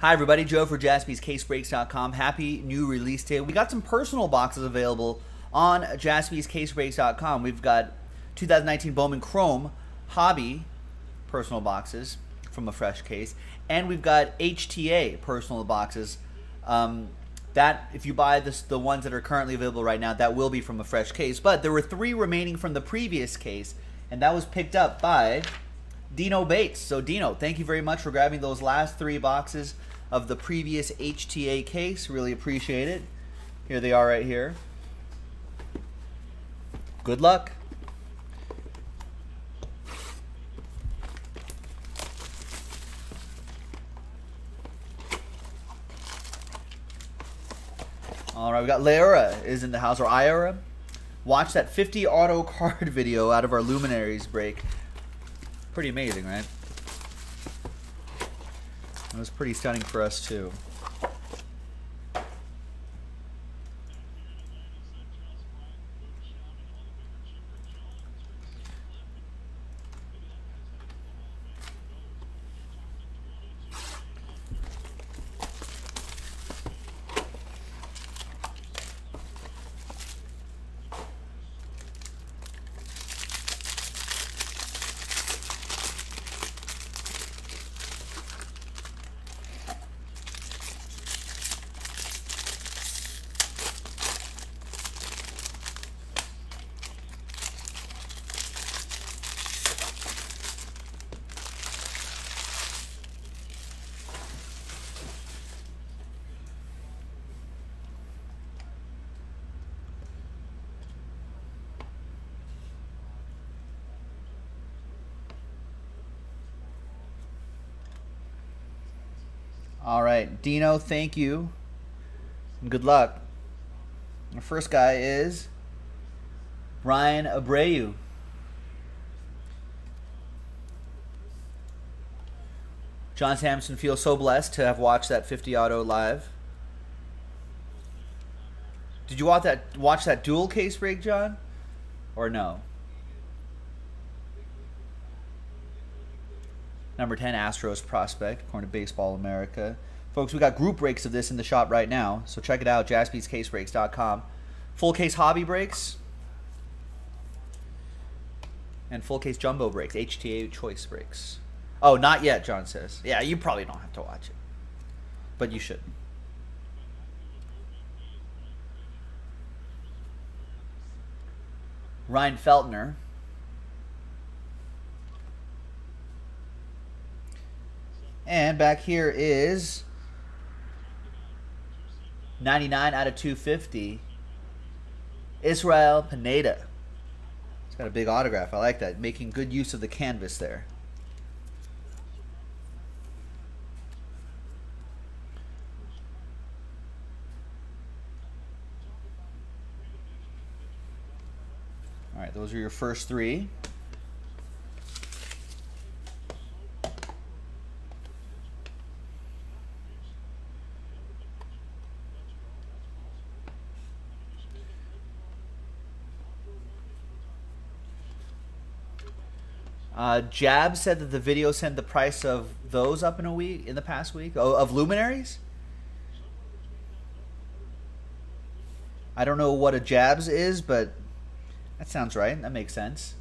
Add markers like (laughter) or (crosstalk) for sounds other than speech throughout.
Hi, everybody. Joe for jaspyscasebreaks.com. Happy new release day. We got some personal boxes available on jaspyscasebreaks.com. We've got 2019 Bowman Chrome Hobby personal boxes from a fresh case, and we've got HTA personal boxes. Um, that if you buy this, the ones that are currently available right now, that will be from a fresh case. But there were three remaining from the previous case, and that was picked up by Dino Bates. So Dino, thank you very much for grabbing those last three boxes of the previous HTA case. Really appreciate it. Here they are right here. Good luck. All right, we got Lyra is in the house, or Ira. Watch that 50 auto card (laughs) video out of our Luminaries break. Pretty amazing, right? It was pretty stunning for us too. All right, Dino, thank you. Good luck. Our first guy is Bryan Abreu. John Sampson feels so blessed to have watched that 50 auto live. Did you watch that watch that dual case break, John? Or no? Number 10 Astros prospect, according to Baseball America. Folks, we got group breaks of this in the shop right now, so check it out, jaspyscasebreaks.com. Full case hobby breaks and full case jumbo breaks, HTA choice breaks. Oh, not yet, John says. Yeah, you probably don't have to watch it, but you should. Ryan Feltner And back here is 99 out of 250. Israel Pineda. It's got a big autograph. I like that. Making good use of the canvas there. All right, those are your first three. Uh, Jab said that the video sent the price of those up in a week in the past week oh, of luminaries. I don't know what a Jabs is, but that sounds right. That makes sense.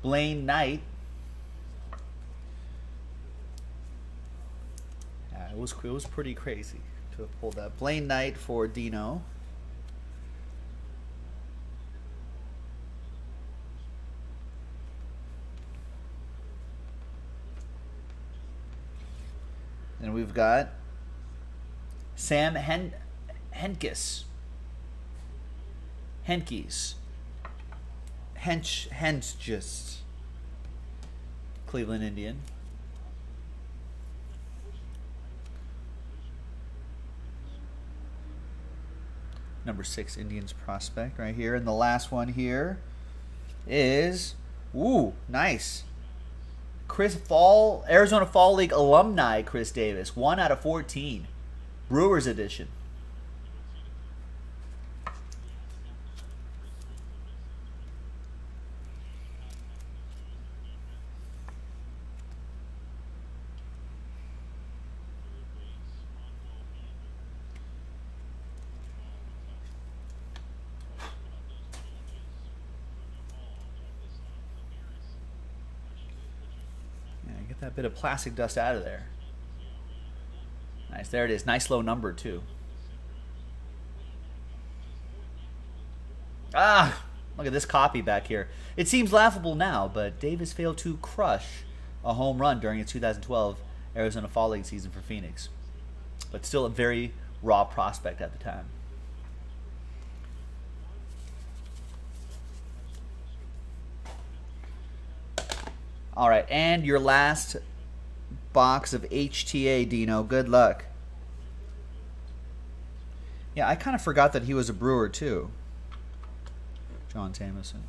Blaine Knight. Yeah, it was it was pretty crazy to pull that. Blaine Knight for Dino. And we've got Sam Hen Henkis. Henkes. Hench Hench just Cleveland Indian. Number six Indians prospect right here. And the last one here is ooh, nice. Chris Fall, Arizona Fall League alumni, Khris Davis, 1 out of 14. Brewers edition. That bit of plastic dust out of there. Nice. There it is. Nice low number, too. Ah! Look at this copy back here. It seems laughable now, but Davis failed to crush a home run during the 2012 Arizona Fall League season for Phoenix. But still a very raw prospect at the time. All right, and your last box of HTA, Dino. Good luck. Yeah, I kind of forgot that he was a brewer, too. John Tamison.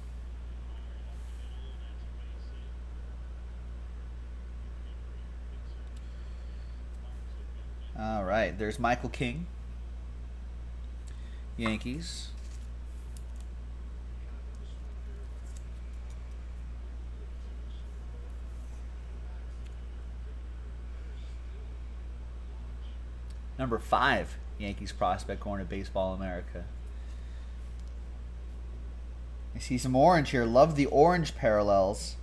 All right, there's Michael King. Yankees. Number five, Yankees prospect going to Baseball America. I see some orange here. Love the orange parallels.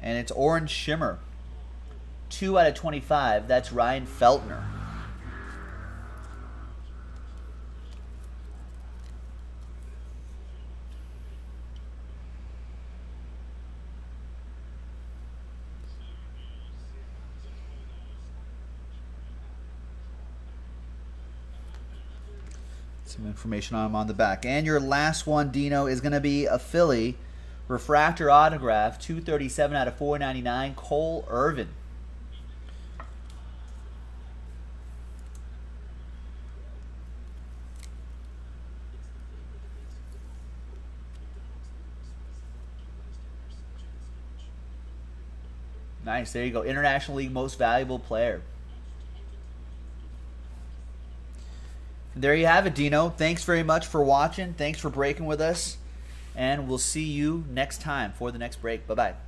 And it's orange shimmer. 2 out of 25. That's Ryan Feltner. Some information on him on the back. And your last one, Dino, is going to be a Philly refractor autograph, 237 out of 499, Cole Irvin. Nice. There you go. International League Most Valuable Player. There you have it, Dino. Thanks very much for watching. Thanks for breaking with us. And we'll see you next time for the next break. Bye bye.